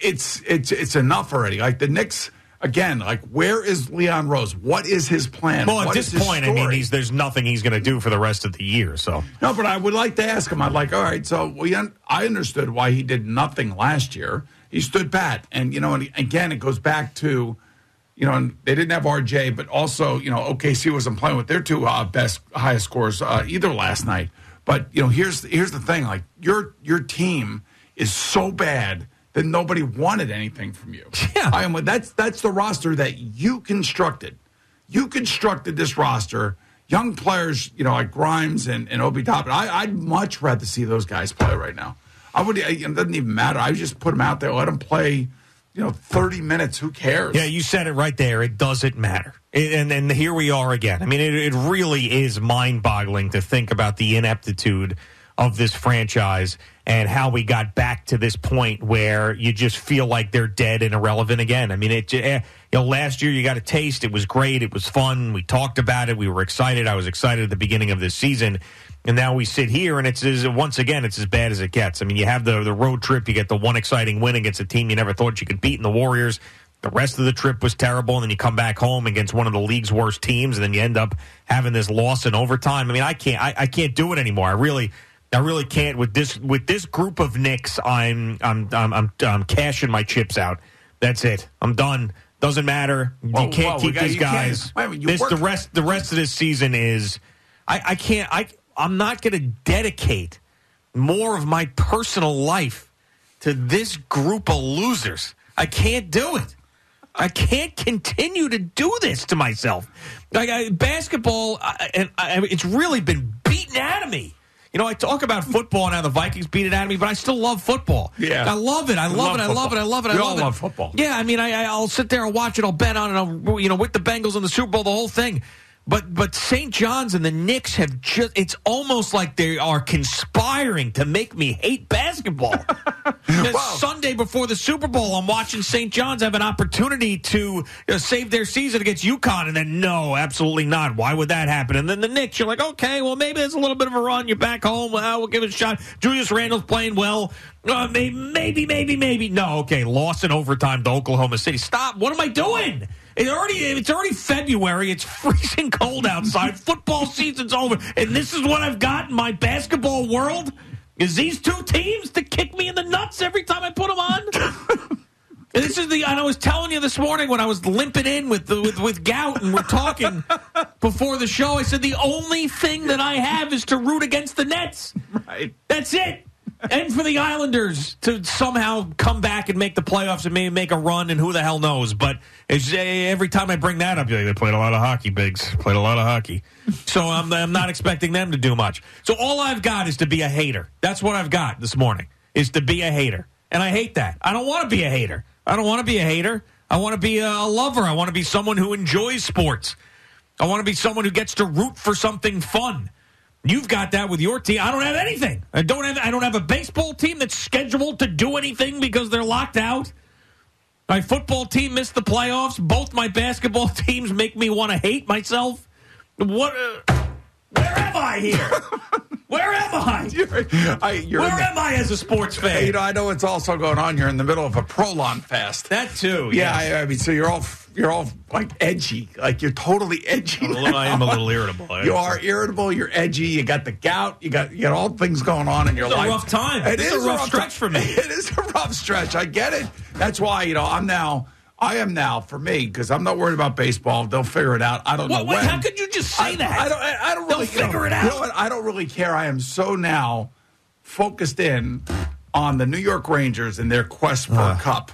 it's it's it's enough already. Like the Knicks again. Like where is Leon Rose? What is his plan? Well, at What this is his point, I mean, he's, there's nothing he's going to do for the rest of the year. So No, but I would like to ask him. I'd like, all right, so we un- I understood why he did nothing last year. He stood pat, and you know, and again, it goes back to, you know, and they didn't have RJ, but also, you know, OKC wasn't playing with their two uh, best, highest scores uh, either last night. But you know, here's here's the thing: like your your team is so bad that nobody wanted anything from you. Yeah. I am. That's that's the roster that you constructed. You constructed this roster. Young players, you know, like Grimes and, and Obi Toppin. I, I'd much rather see those guys play right now. I would. It doesn't even matter. I would just put them out there, let them play. You know, thirty minutes. Who cares? Yeah, you said it right there. It doesn't matter. It- and and here we are again. I mean, it, it really is mind boggling to think about the ineptitude of this franchise and how we got back to this point where you just feel like they're dead and irrelevant again. I mean, it. eh, You know, last year you got a taste. It was great. It was fun. We talked about it. We were excited. I was excited at the beginning of this season. And now we sit here, and it's as, once again, it's as bad as it gets. I mean, you have the the road trip, you get the one exciting win against a team you never thought you could beat in the Warriors. The rest of the trip was terrible, and then you come back home against one of the league's worst teams, and then you end up having this loss in overtime. I mean, I can't, I, I can't do it anymore. I really, I really can't with this with this group of Knicks. I'm, I'm, I'm, I'm, I'm cashing my chips out. That's it. I'm done. Doesn't matter. Whoa, you can't whoa, keep got- these guys. wait this the rest. The rest of this season is. I, I can't. I I'm not going to dedicate more of my personal life to this group of losers. I can't do it. I can't continue to do this to myself. Like I, basketball, I, and I, it's really been beaten out of me. You know, I talk about football and how the Vikings beat it out of me, but I still love football. Yeah. I love it. I love, love it. I love it. I love it. I We love all it. love football. Yeah, I mean, I, I- I'll sit there and watch it. I'll bet on it. I'll, you know, with the Bengals in the Super Bowl, the whole thing. But but St. John's and the Knicks have just. It's almost like they are conspiring to make me hate basketball. Sunday before the Super Bowl, I'm watching St. John's have an opportunity to you know, save their season against UConn, and then no, absolutely not. Why would that happen? And then the Knicks, you're like, okay, well maybe it's a little bit of a run. You're back home. Well, we'll give it a shot. Julius Randle's playing well. Uh, maybe, maybe, maybe, maybe. No, okay, loss in overtime to Oklahoma City. Stop. What am I doing? It already, it's already February. It's freezing cold outside. Football season's over, and this is what I've got in my basketball world. Is these two teams to kick me in the nuts every time I put them on? And this is the. and I was telling you this morning when I was limping in with the, with with gout, and we're talking before the show. I said the only thing that I have is to root against the Nets. Right. That's it. And for the Islanders to somehow come back and make the playoffs and maybe make a run, and who the hell knows? But eh, every time I bring that up, they played a lot of hockey, Bigs. Played a lot of hockey. So I'm, I'm not expecting them to do much. So all I've got is to be a hater. That's what I've got this morning, is to be a hater. And I hate that. I don't want to be a hater. I don't want to be a hater. I want to be a lover. I want to be someone who enjoys sports. I want to be someone who gets to root for something fun. You've got that with your team. I don't have anything. I don't have. I don't have a baseball team that's scheduled to do anything because they're locked out. My football team missed the playoffs. Both my basketball teams make me want to hate myself. What? Uh, where am I here? where am I? You're, I, you're Where the- am I as a sports Hey, you fan? know, I know it's also going on. You're in the middle of a prolon fest. That too. yeah, yes. I, I mean, so you're all you're all like edgy, like you're totally edgy. I'm a little- I am a little irritable. You are irritable. You're edgy. You got the gout. You got you got all things going on in your It's a life. rough time. It This is a rough stretch for me. It is a rough stretch. I get it. That's why you know I'm now. I am now for me because I'm not worried about baseball. They'll figure it out. I don't What, know wait, when. how could you just say I, that? I don't. I, I don't They'll really you know- figure it out. You know what? I don't really care. I am so now focused in on the New York Rangers and their quest for a ah. cup,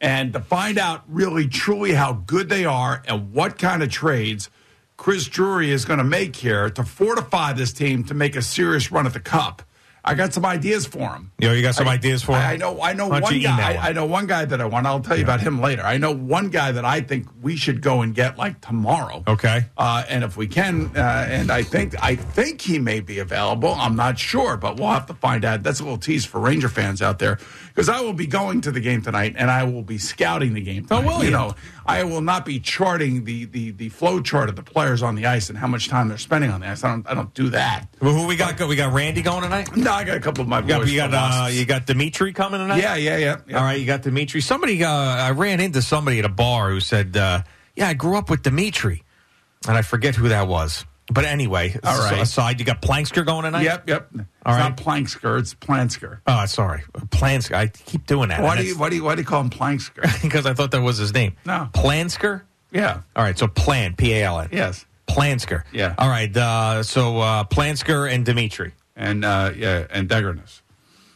and to find out really truly how good they are and what kind of trades Chris Drury is going to make here to fortify this team to make a serious run at the cup. I got some ideas for him. Yo, you got some I- ideas for him? I, know. I know one you guy. I, I know one guy that I want. I'll tell you about him later. I know one guy that I think we should go and get like tomorrow. Okay. Uh, and if we can, uh, and I think I think he may be available. I'm not sure, but we'll have to find out. That's a little tease for Ranger fans out there because I will be going to the game tonight and I will be scouting the game. Tonight. Oh, will you you? know, I will not be charting the, the the flow chart of the players on the ice and how much time they're spending on the ice. I don't I don't do that. Well, who we got? go- We got Randy going tonight. No, No, I got a couple of my You got, boys. you got, uh, you got Dimitri coming tonight. yeah, yeah, yeah, yeah. All right, you got Dimitri. Somebody, uh, I ran into somebody at a bar who said, uh, "Yeah, I grew up with Dimitri," and I forget who that was. But anyway, All right. Aside, you got Plankster going tonight. Yep, yep. It's All right. not Planksker, it's Plansker. Oh, sorry, Plansker. I keep doing that. Why do you why do you why do you call him Planksker? because I thought that was his name. No. Plansker. yeah. All right, so Plan P A L N. Yes. Plansker. Yeah. All right. Uh, so uh, Plansker and Dimitri And uh yeah, and Deggerness.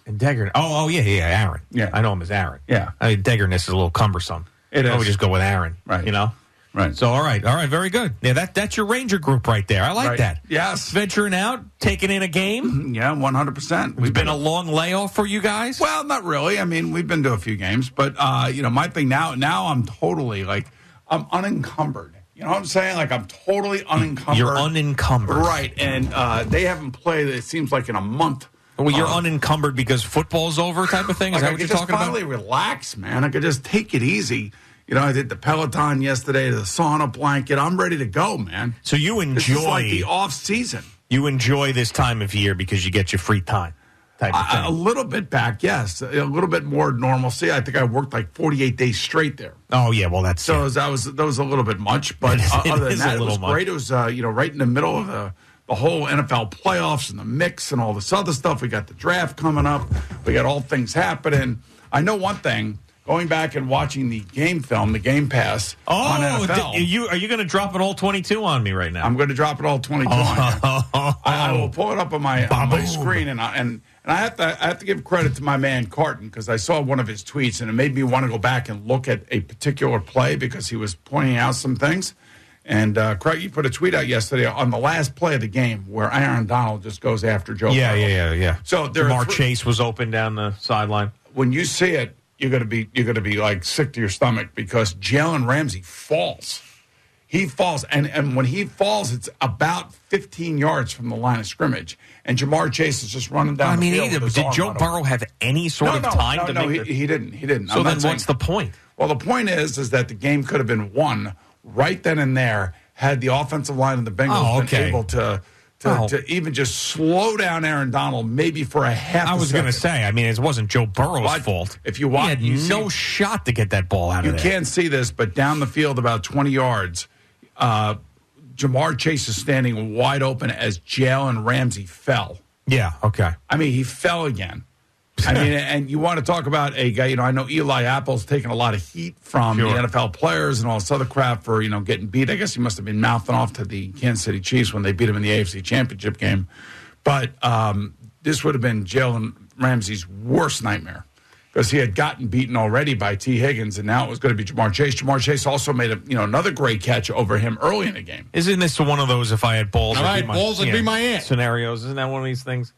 and Degger. Oh, oh yeah, yeah, Aaron. Yeah. I know him as Aaron. Yeah. I mean, Deggerness is a little cumbersome. It I would just go with Aaron. Right. You know. Right. So all right, all right, very good. Yeah, that that's your Ranger group right there. I like Right. that. Yes. venturing out, taking in a game. yeah, one hundred percent. It's been a long layoff for you guys. Well, not really. I mean, we've been to a few games, but uh, you know, my thing now now I'm totally like I'm unencumbered. You know what I'm saying? Like I'm totally unencumbered. You're unencumbered. Right. And uh, they haven't played it seems like in a month. Well, you're Uh, unencumbered because football's over, type of thing. Is Like that I what could you're talking just talking finally about? relax, man. I could just take it easy. You know, I did the Peloton yesterday, the sauna blanket. I'm ready to go, man. So you enjoy like the off season. you enjoy this time of year because you get your free time, type of I- A thing. little bit back, yes. A little bit more normalcy. I think I worked like 48 days straight there. oh yeah, well that's So that was that was a little bit much, but It is- it other than that, it was much. great. It was uh, you know right in the middle of the the whole NFL playoffs and the mix and all this other stuff. We got the draft coming up. We got all things happening. I know one thing. Going back and watching the game film, the Game Pass on Oh, NFL, th- you are you going to drop an all twenty two on me right now? I'm going to drop it all 22 on you. I, I will pull it up on my, on my screen, and I, and and I have to I have to give credit to my man Carton because I saw one of his tweets, and it made me want to go back and look at a particular play because he was pointing out some things. And uh, Craig, you put a tweet out yesterday on the last play of the game where Aaron Donald just goes after Joe. yeah, Burrow. yeah, yeah, yeah. So there three- Chase was open down the sideline. When you see it, you're gonna be you're gonna be like sick to your stomach because Jalen Ramsey falls. He falls, and, and when he falls, it's about 15 yards from the line of scrimmage, and Ja'Marr Chase is just running down. I mean, the field he- with his did Joe Burrow open. have any sort No, of no, time no, to no, make? he, the- he didn't. He didn't. so I'm then, saying- what's the point? Well, the point is, is that the game could have been won right then and there had the offensive line of the Bengals Oh, been able to to, Oh. to even just slow down Aaron Donald, maybe for a half. I was going to say. I mean, it wasn't Joe Burrow's But fault. if you he watch- had you see- no shot to get that ball out You can't see this, but down the field about 20 yards, uh, Ja'Marr Chase is standing wide open as Jalen Ramsey fell. Yeah. Okay. I mean, he fell again. I mean, and you want to talk about a guy, you know, I know Eli Apple's taken a lot of heat from Sure. the NFL players and all this other crap for, you know, getting beat. I guess he must have been mouthing off to the Kansas City Chiefs when they beat him in the AFC Championship game. But um, this would have been Jalen Ramsey's worst nightmare because he had gotten beaten already by Tee Higgins, and now it was going to be Ja'Marr Chase. Ja'Marr Chase also made a, you know, another great catch over him early in the game. Isn't this one of those if I had balls, All it'd be my, balls would be my aunt. scenarios? Isn't that one of these things?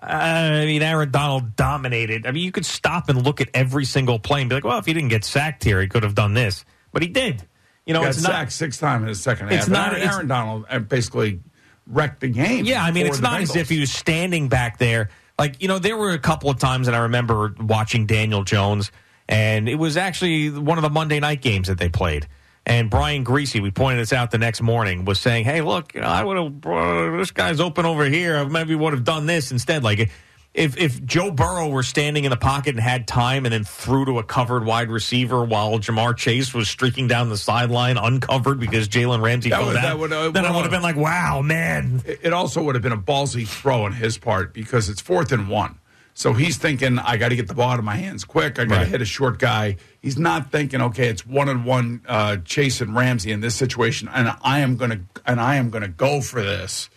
I mean, Aaron Donald dominated. I mean, you could stop and look at every single play and be like, well, if he didn't get sacked here, he could have done this. But he did. You know, got it's sacked not. six times in the second half. It's And not- Aaron, it's- Aaron Donald uh, basically wrecked the game. Yeah, I mean, it's the not as if he was standing back there. Like, you know, there were a couple of times that I remember watching Daniel Jones, and it was actually one of the Monday night games that they played. And Brian Griese, we pointed this out the next morning, was saying, "Hey, look, you know, I would have uh, this guy's open over here. I maybe would have done this instead." Like, if if Joe Burrow were standing in the pocket and had time, and then threw to a covered wide receiver while Ja'Marr Chase was streaking down the sideline uncovered because Jalen Ramsey That down, that would, uh, then I would have been like, "Wow, man." It also would have been a ballsy throw on his part because it's fourth and one. So he's thinking, I got to get the ball out of my hands quick. I got to Right. hit a short guy. He's not thinking, okay, it's one and one uh, Chase and Ramsey in this situation, and I am gonna and I am gonna go for this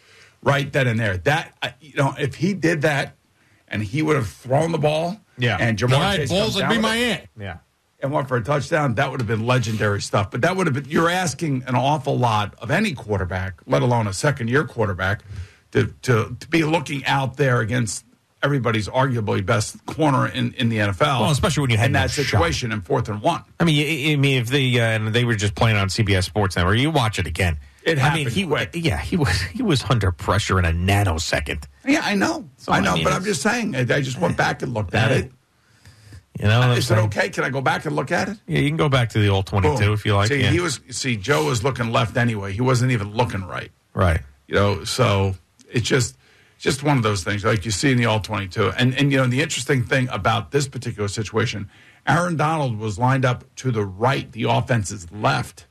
right then and there. That you know, if he did that, and he would have thrown the ball, Yeah. and Ja'Marr All right, Chase balls would be my it, aunt. Yeah. and went for a touchdown, that would have been legendary stuff. But that would have been, you're asking an awful lot of any quarterback, let alone a second year quarterback, to, to, to be looking out there against everybody's arguably best corner in, in the NFL. Well, especially when you had in no that shot. situation in fourth and one. I mean, y- I mean, if they uh, and they were just playing on CBS Sports Network, you watch it again. It I mean, happened he quick. yeah, he was he was under pressure in a nanosecond. Yeah, I know. So, I I know, mean, but I'm just saying, I I just went back and looked at it. You know, Is it okay? Can I go back and look at it? Yeah, you can go back to the old twenty-two Boom. if you like. See, yeah. he was. See, Joe was looking left anyway. He wasn't even looking right. right. You know, so it's just just one of those things like you see in the all 22 and and you know the interesting thing about this particular situation aaron donald was lined up to the right the offense is left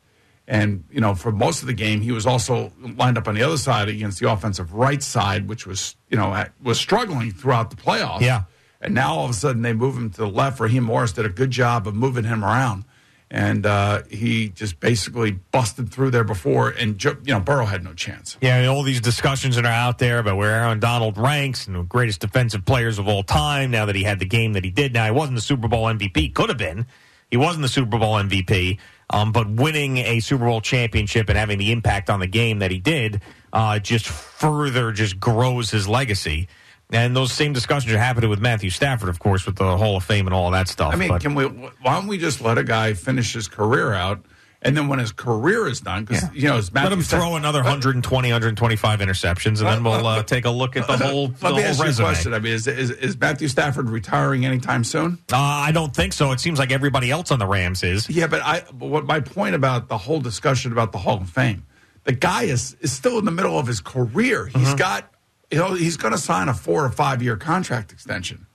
and you know for most of the game he was also lined up on the other side against the offensive right side which was you know was struggling throughout the playoffs Yeah. and now all of a sudden they move him to the left raheem morris did a good job of moving him around and uh, he just basically busted through there before and you know burrow had no chance Yeah, all these discussions that are out there about where Aaron Donald ranks and the greatest defensive players of all time. Now that he had the game that he did, now he wasn't the Super Bowl MVP. Could have been. He wasn't the Super Bowl MVP. Um, but winning a Super Bowl championship and having the impact on the game that he did uh, just further just grows his legacy. And those same discussions are happening with Matthew Stafford, of course, with the Hall of Fame and all that stuff. I mean, But- can we? Why don't we just let a guy finish his career out, and then when his career is done, because Yeah. you know, as let him said- throw another 120, 125 interceptions, and then we'll uh, take a look at the whole, the Let me whole ask you a question. I mean, is, is is Matthew Stafford retiring anytime soon? Uh, I don't think so. It seems like everybody else on the Rams is. Yeah, but I. But what my point about the whole discussion about the Hall of Fame, the guy is is still in the middle of his career. He's Mm-hmm. got, you know, he's going to sign a four or five year contract extension.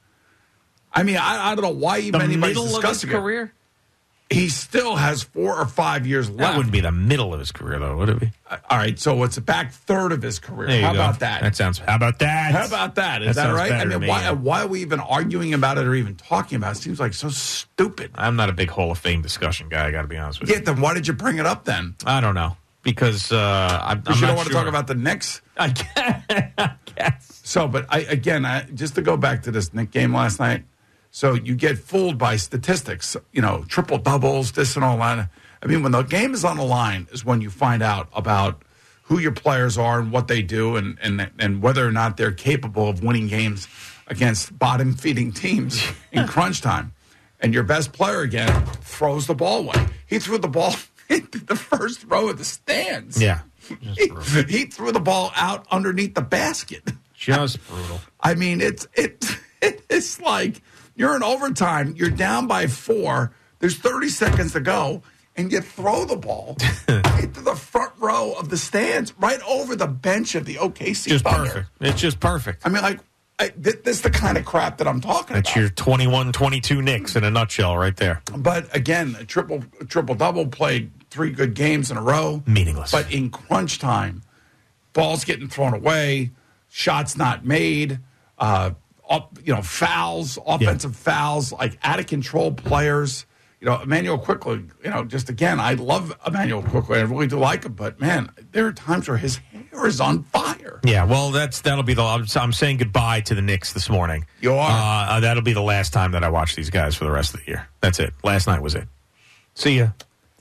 I mean, I, I don't know why even The anybody's middle of his discussing it. He still has four or five years left. That wouldn't be the middle of his career, though, would it be? All right, so it's a back third of his career. How go. about that? That sounds. How about that? How about that? Is that, sounds right? I mean, me, why, yeah. why are we even arguing about it or even talking about it? It seems like so stupid. I'm not a big Hall of Fame discussion guy. I got to be honest with Yeah, you. then why did you bring it up then? I don't know because uh, I, I'm Because you don't want to sure. talk about the Knicks. I guess. I guess. So, but I again, I, just to go back to this Knick game last night. So you get fooled by statistics, you know, triple doubles, this and all that. I mean, when the game is on the line, is when you find out about who your players are and what they do, and and and whether or not they're capable of winning games against bottom feeding teams in crunch time. And your best player again throws the ball away. He threw the ball into the first row of the stands. Yeah. He, he threw the ball out underneath the basket. Just brutal. I mean, it's it it's like you're in overtime, you're down by four, there's 30 seconds to go, and you throw the ball into the front row of the stands, right over the bench of the OKC Just Thunder. perfect. It's just perfect. I mean, like I, th- this is the kind of crap that I'm talking That's about. your 21 22 Knicks in a nutshell right there. But again, a triple triple double played three good games in a row. Meaningless. But in crunch time, balls getting thrown away, shots not made, uh, up, you know, fouls, offensive fouls, like out of control players. You know, Immanuel Quickley, you know, just again, I love Immanuel Quickley. I really do like him, but man, there are times where his hair is on fire. Yeah, well, that's that'll be the. I'm, I'm saying goodbye to the Knicks this morning. You are? Uh, uh, that'll be the last time that I watch these guys for the rest of the year. That's it. Last night was it. See ya.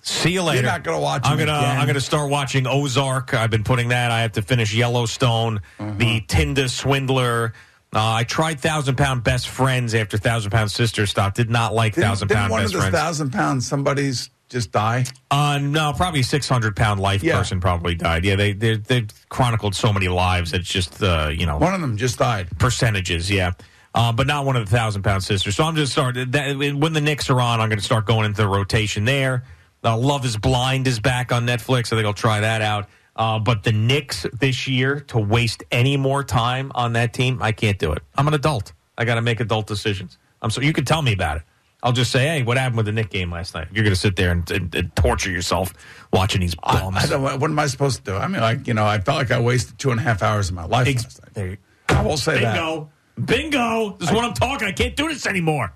See you later. not gonna watch I'm gonna. again. I'm gonna start watching Ozark. I've been putting that. I have to finish Yellowstone. Uh-huh. The Tinder Swindler. Uh, I tried Thousand Pound Best Friends after Thousand Pound Sisters stopped. Did not like Didn't, Thousand Pound one Best of the Friends. thousand pounds somebody's just die? Uh, no, probably 600 pound life Yeah. person probably died. Yeah, they they they chronicled so many lives. It's just uh, you know One of them just died. percentages, yeah. Uh, but not one of the thousand pound sisters. So I'm just starting that when the Knicks are on, I'm going to start going into the rotation there. Uh, Love is Blind is back on Netflix. I think I'll try that out. Uh, but the Knicks this year to waste any more time on that team, I can't do it. I'm an adult. I got to make adult decisions. I'm so you can tell me about it. I'll just say, hey, what happened with the Knick game last night? You're going to sit there and, and, and torture yourself watching these I, bums. I don't, what am I supposed to do? I mean, like, you know, I felt like I wasted two and a half hours of my life Ex- last night. there you- I won't say that. Bingo. Bingo. This is what I'm talking. I can't do this anymore.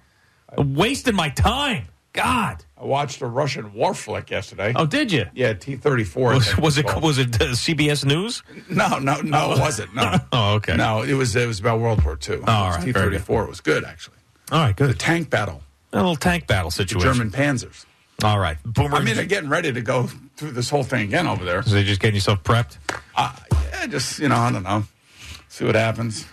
Wasting my time. God. I watched a Russian war flick yesterday. Oh, did you? Yeah, T thirty four. Was, it was it uh, CBS News? No, no, no, it wasn't. No. Oh, okay. No, it was it was about World War II. all right, T thirty four was good actually. All right, good. The tank battle, A little tank battle situation. German Panzers. All right. Boomer. I mean, they're getting ready to go through this whole thing again over there. so they just getting yourself prepped. Uh, yeah, just you know, I don't know. See what happens.